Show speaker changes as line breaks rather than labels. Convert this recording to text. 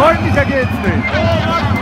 Ordentlicher geht's nicht.